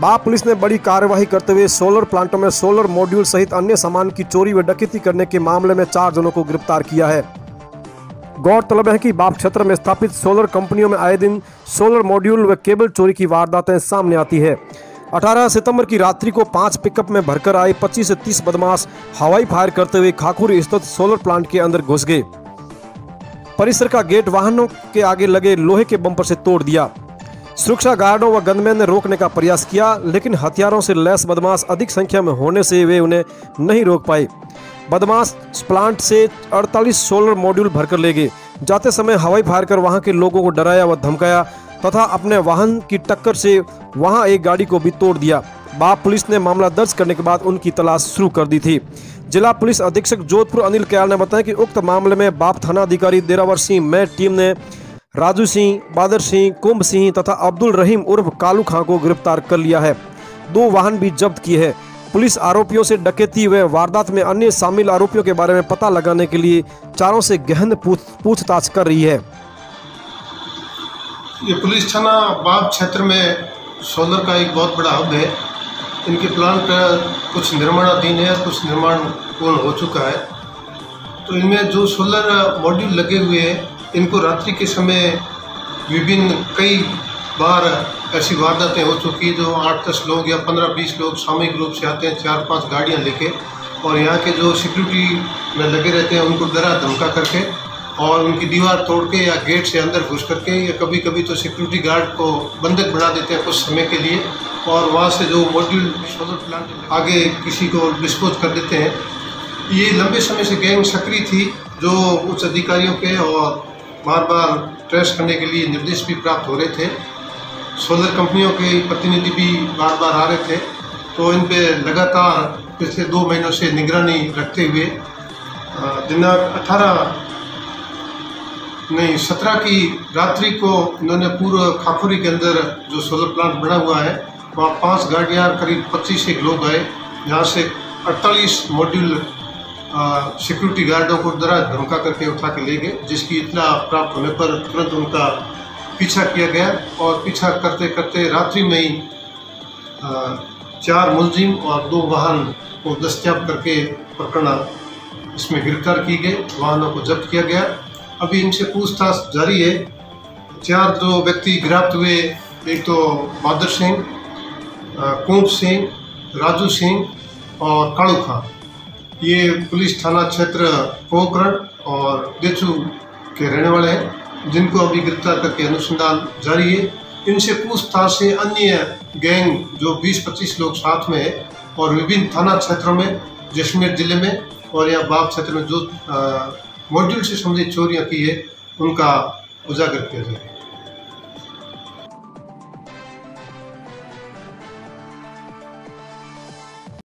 बाप पुलिस ने बड़ी कार्यवाही करते हुए सोलर प्लांटों में सोलर मॉड्यूल सहित अन्य सामान की चोरी व डकैती करने के मामले में चार जनों को गिरफ़्तार किया है। गौरतलब है कि बाप क्षेत्र में स्थापित सोलर कंपनियों में आए दिन सोलर मॉड्यूल व केबल चोरी की वारदातें सामने आती है। 18 सितंबर की रात्रि को पाँच पिकअप में भरकर आए 25 से 30 बदमाश हवाई फायर करते हुए खाकुर स्थित सोलर प्लांट के अंदर घुस गए। परिसर का गेट वाहनों के आगे लगे लोहे के बम्पर से तोड़ दिया। सुरक्षा गार्डों व गनमैन ने रोकने का प्रयास किया, लेकिन हथियारों से लैस बदमाश अधिक संख्या में होने से वे उन्हें नहीं रोक पाए। बदमाश प्लांट से 48 सोलर मॉड्यूल भरकर ले गए। जाते समय हवाई फायर कर वहाँ के लोगों को डराया व धमकाया, तथा अपने वाहन की टक्कर से वहाँ एक गाड़ी को भी तोड़ दिया। बाप पुलिस ने मामला दर्ज करने के बाद उनकी तलाश शुरू कर दी थी। जिला पुलिस अधीक्षक जोधपुर अनिल कयाल ने बताया कि उक्त मामले में बाप थाना अधिकारी देरावर सिंह, मैं, टीम ने राजू सिंह बादर सिंह, कुंभ सिंह तथा अब्दुल रहीम उर्फ़ कालू खां को गिरफ़्तार कर लिया है। दो वाहन भी जब्त किए हैं। पुलिस आरोपियों से डकैती व वारदात में अन्य शामिल आरोपियों के बारे में पता लगाने के लिए चारों से गहन पूछताछ कर रही है। ये पुलिस थाना बाग क्षेत्र में सोलर का एक बहुत बड़ा हब है। इनके प्लांट कुछ निर्माणाधीन है, कुछ निर्माण पूर्ण हो चुका है। तो इनमें जो सोलर मॉड्यूल लगे हुए हैं इनको रात्रि के समय विभिन्न कई बार ऐसी वारदातें हो चुकी है जो आठ, दस लोग या पंद्रह, बीस लोग सामूहिक रूप से आते हैं, चार, पाँच गाड़ियाँ लेके और यहाँ के जो सिक्योरिटी में लगे रहते हैं, उनको डरा धमका करके और उनकी दीवार तोड़ के या गेट से अंदर घुस करके या कभी कभी तो सिक्योरिटी गार्ड को बंधक बना देते हैं कुछ समय के लिए और वहाँ से जो मॉड्यूल सोलर प्लांट आगे किसी को डिस्पोज कर देते हैं। ये लंबे समय से गैंग सक्रिय थी जो उच्च अधिकारियों के और बार बार ट्रेस करने के लिए निर्देश भी प्राप्त हो रहे थे। सोलर कंपनियों के प्रतिनिधि भी बार बार आ रहे थे। तो इन पर लगातार पिछले दो महीनों से निगरानी रखते हुए दिनांक अठारह नहीं, सत्रह की रात्रि को इन्होंने पूर्व खाखुरी के अंदर जो सोलर प्लांट बना हुआ है, वहाँ पाँच गाड़ियाँ करीब पच्चीस एक लोग आए, जहाँ से 48 मॉड्यूल सिक्योरिटी गार्डों को डरा धमका करके उठा के ले गए, जिसकी इतना प्राप्त होने पर तुरंत उनका पीछा किया गया और पीछा करते करते रात्रि में ही चार मुलजिम और दो वाहन को दस्तियाब करके पकड़ना इसमें गिरफ़्तार की गई, वाहनों को जब्त किया गया। अभी इनसे पूछताछ जारी है। चार जो व्यक्ति गिरफ्त हुए, एक तो बहादुर सिंह कुंभ सिंह, राजू सिंह और कालू खान। ये पुलिस थाना क्षेत्र पोखरण और देचू के रहने वाले हैं, जिनको अभी गिरफ़्तार करके अनुसंधान जारी है। इनसे पूछताछ से अन्य गैंग जो 20-25 लोग साथ में है और विभिन्न थाना क्षेत्रों में, जैसलमेर ज़िले में और यहाँ बाप क्षेत्र में जो मॉड्यूल से संबंधित चोरियाँ की है, उनका उजागर किया जाएगा।